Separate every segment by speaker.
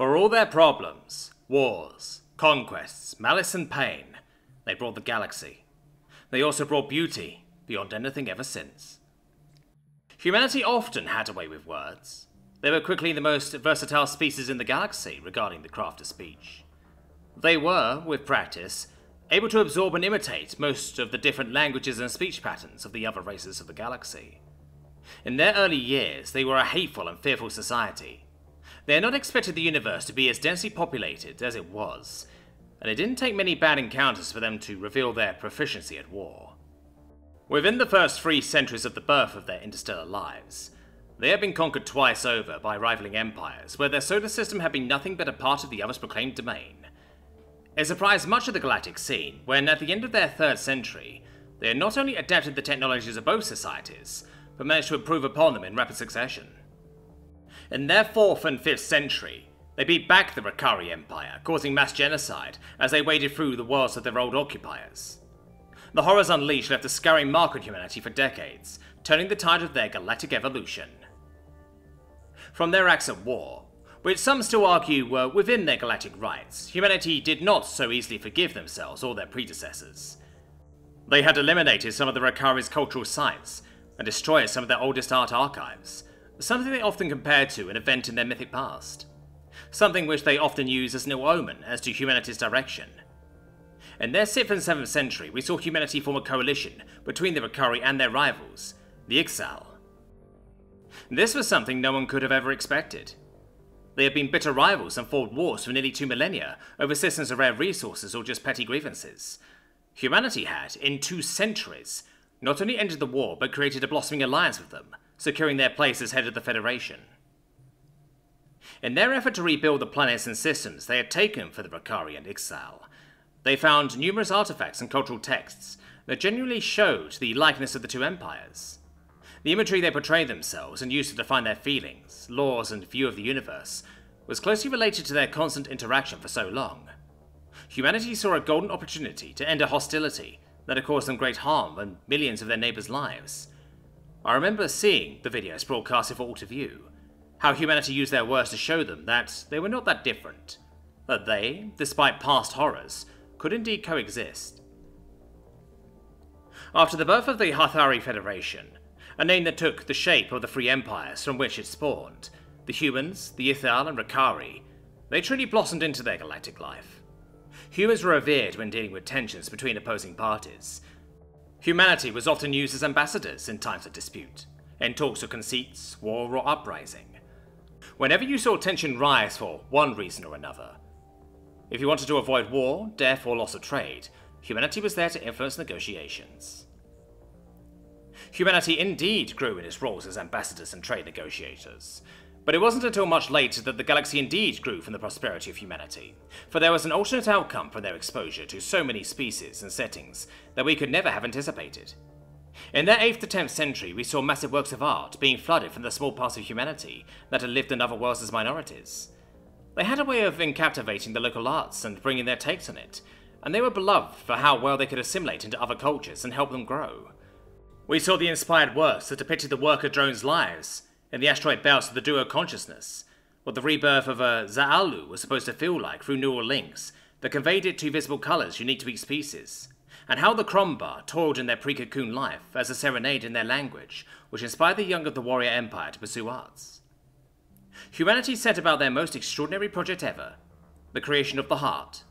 Speaker 1: For all their problems, wars, conquests, malice, and pain, they brought the galaxy. They also brought beauty beyond anything ever since. Humanity often had a way with words. They were quickly the most versatile species in the galaxy regarding the craft of speech. They were, with practice, able to absorb and imitate most of the different languages and speech patterns of the other races of the galaxy. In their early years, they were a hateful and fearful society. They had not expected the universe to be as densely populated as it was, and it didn't take many bad encounters for them to reveal their proficiency at war. Within the first three centuries of the birth of their interstellar lives, they had been conquered twice over by rivaling empires, where their solar system had been nothing but a part of the other's proclaimed domain. It surprised much of the galactic scene when, at the end of their third century, they had not only adapted the technologies of both societies, but managed to improve upon them in rapid succession. In their fourth and fifth century, they beat back the Rakari Empire, causing mass genocide as they waded through the worlds of their old occupiers. The horrors unleashed left a scarring mark on humanity for decades, turning the tide of their galactic evolution. From their acts of war, which some still argue were within their galactic rights, humanity did not so easily forgive themselves or their predecessors. They had eliminated some of the Rakari's cultural sites and destroyed some of their oldest art archives, something they often compare to an event in their mythic past, something which they often use as an ill omen as to humanity's direction. In their 6th and 7th century, we saw humanity form a coalition between the Rakari and their rivals, the Ixal. This was something no one could have ever expected. They had been bitter rivals and fought wars for nearly two millennia over systems of rare resources or just petty grievances. Humanity had, in two centuries, not only ended the war but created a blossoming alliance with them, securing their place as head of the Federation. In their effort to rebuild the planets and systems they had taken for the Rakari Ixal, they found numerous artifacts and cultural texts that genuinely showed the likeness of the two empires. The imagery they portrayed themselves and used to define their feelings, laws, and view of the universe was closely related to their constant interaction for so long. Humanity saw a golden opportunity to end a hostility that had caused them great harm and millions of their neighbors' lives. I remember seeing the videos broadcasted for all to view, how humanity used their words to show them that they were not that different, that they, despite past horrors, could indeed coexist. After the birth of the Hathari Federation, a name that took the shape of the free empires from which it spawned, the humans, the Ithal, and Rakari, they truly blossomed into their galactic life. Humans were revered when dealing with tensions between opposing parties. Humanity was often used as ambassadors in times of dispute, in talks of conceits, war, or uprising. Whenever you saw tension rise for one reason or another, if you wanted to avoid war, death, or loss of trade, humanity was there to influence negotiations. Humanity indeed grew in its roles as ambassadors and trade negotiators. But it wasn't until much later that the galaxy indeed grew from the prosperity of humanity, for there was an alternate outcome from their exposure to so many species and settings that we could never have anticipated. In their 8th to 10th century, we saw massive works of art being flooded from the small parts of humanity that had lived in other worlds as minorities. They had a way of captivating the local arts and bringing their takes on it, and they were beloved for how well they could assimilate into other cultures and help them grow. We saw the inspired works that depicted the worker drones' lives in the asteroid belts of the duo consciousness, what the rebirth of a Zaalu was supposed to feel like through neural links that conveyed it to visible colours unique to each species, and how the Krombar toiled in their pre-cocoon life as a serenade in their language, which inspired the young of the warrior empire to pursue arts. Humanity set about their most extraordinary project ever, the creation of the Heart.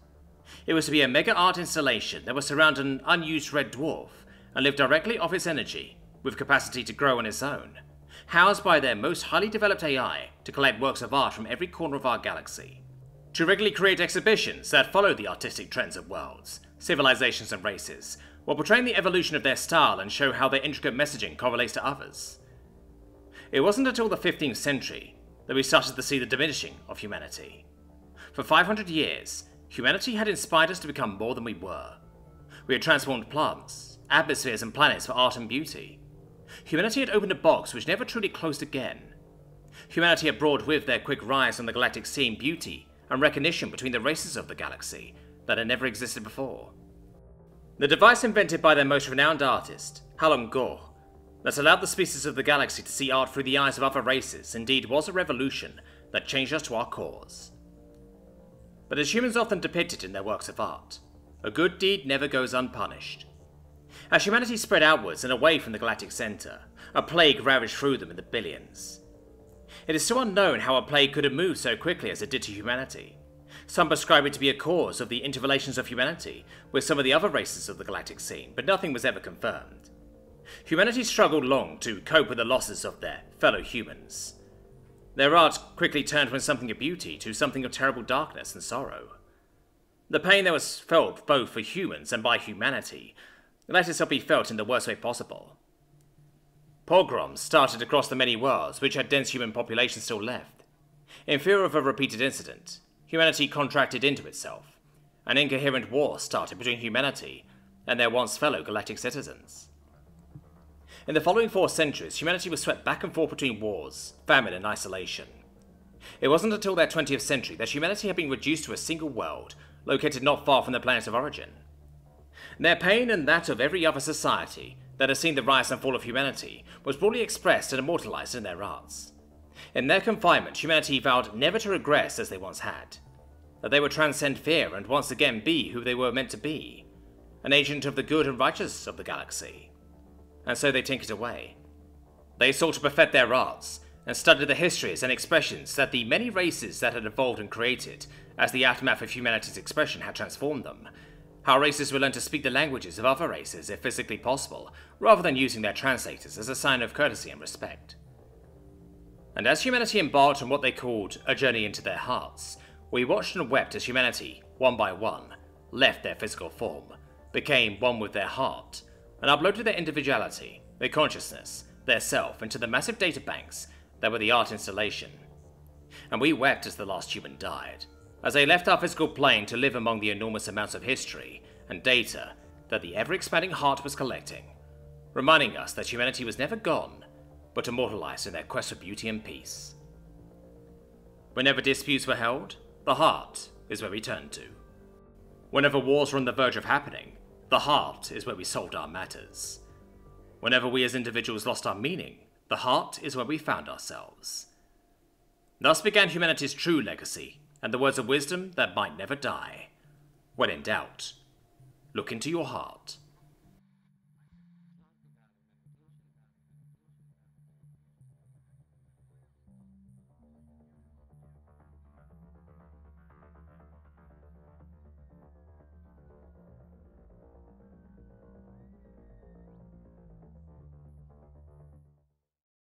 Speaker 1: It was to be a mega art installation that would surround an unused red dwarf and live directly off its energy, with capacity to grow on its own, housed by their most highly developed AI to collect works of art from every corner of our galaxy. To regularly create exhibitions that follow the artistic trends of worlds, civilizations, and races, while portraying the evolution of their style and show how their intricate messaging correlates to others. It wasn't until the 15th century that we started to see the diminishing of humanity. For 500 years, humanity had inspired us to become more than we were. We had transformed plants, atmospheres and planets for art and beauty. Humanity had opened a box which never truly closed again. Humanity had brought with their quick rise on the galactic scene beauty and recognition between the races of the galaxy that had never existed before. The device invented by their most renowned artist, Halon Gor, that allowed the species of the galaxy to see art through the eyes of other races indeed was a revolution that changed us to our cause. but as humans often depicted in their works of art, a good deed never goes unpunished. As humanity spread outwards and away from the galactic centre, a plague ravaged through them in the billions. It is still unknown how a plague could have moved so quickly as it did to humanity. Some prescribe it to be a cause of the interrelations of humanity with some of the other races of the galactic scene, but nothing was ever confirmed. Humanity struggled long to cope with the losses of their fellow humans. Their art quickly turned from something of beauty to something of terrible darkness and sorrow. The pain that was felt both for humans and by humanity let itself be felt in the worst way possible. Pogroms started across the many worlds which had dense human populations still left. In fear of a repeated incident, humanity contracted into itself. An incoherent war started between humanity and their once fellow galactic citizens. In the following four centuries, humanity was swept back and forth between wars, famine, and isolation. It wasn't until their 20th century that humanity had been reduced to a single world, located not far from the planet of origin. Their pain and that of every other society that has seen the rise and fall of humanity was broadly expressed and immortalized in their arts. In their confinement, humanity vowed never to regress as they once had, that they would transcend fear and once again be who they were meant to be, an agent of the good and righteous of the galaxy and so they tinkered away. They sought to perfect their arts, and studied the histories and expressions that the many races that had evolved and created, as the aftermath of humanity's expression had transformed them. How races would learn to speak the languages of other races if physically possible, rather than using their translators as a sign of courtesy and respect. And as humanity embarked on what they called a journey into their hearts, we watched and wept as humanity, one by one, left their physical form, became one with their heart, and uploaded their individuality, their consciousness, their self into the massive databanks that were the art installation. And we wept as the last human died, as they left our physical plane to live among the enormous amounts of history and data that the ever expanding heart was collecting, reminding us that humanity was never gone, but immortalized in their quest for beauty and peace. Whenever disputes were held, the heart is where we turned to. Whenever wars were on the verge of happening, the heart is where we solved our matters. Whenever we as individuals lost our meaning, the heart is where we found ourselves. Thus began humanity's true legacy, and the words of wisdom that might never die. When in doubt, look into your heart.